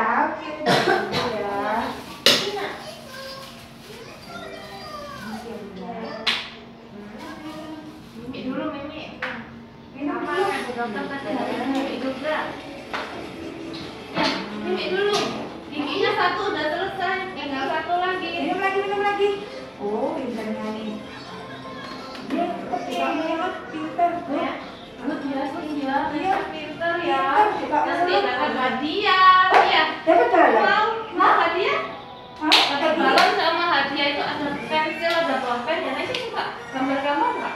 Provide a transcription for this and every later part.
dulu ya. Minum dulu ini juga. Ya, dulu. Satu udah satu lagi. Lagi, lagi. Oh, nih. Dia pinter ya, good ya. Iya. Pinter ya. Pinter, buka Nanti mulut. dapat hadiah. Ya. Dapat balon. Mau, mau hadiah? Hah? Ada balon sama hadiah itu ada pensil, ada pulpen. Ya, nanti suka gambar-gambar nggak?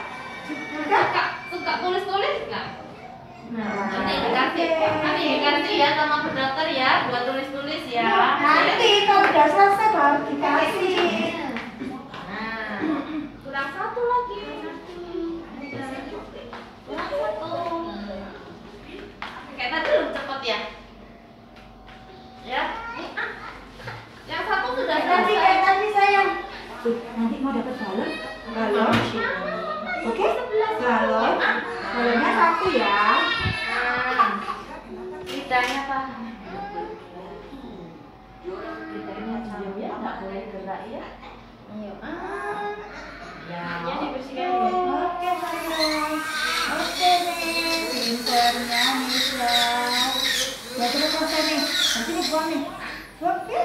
Suka, suka tulis-tulis nggak? Nah, nanti dikasih, nanti dikasih ya sama Bu dokter ya, buat tulis-tulis ya. Nanti kalau udah selesai baru dikasih. Nah, kurang satu lagi. Kurang satu. Kayak tadi belum cepet ya. Ya, ini ah. Yang satu sudah Nanti kayak selesai. tadi sayang. Tuh, nanti mau dapat balon? Balon. Oke? Balon. Balonnya satu ya. Nah, lidahnya pak. Lidahnya diam ya, nggak boleh gerak ya. Ayo. Ah. Ya. Ya dibersihkan ya. Oke sayang. Oke nih. Pinternya Misla. Ya sudah selesai nih. Nanti nih buang nih. Oke.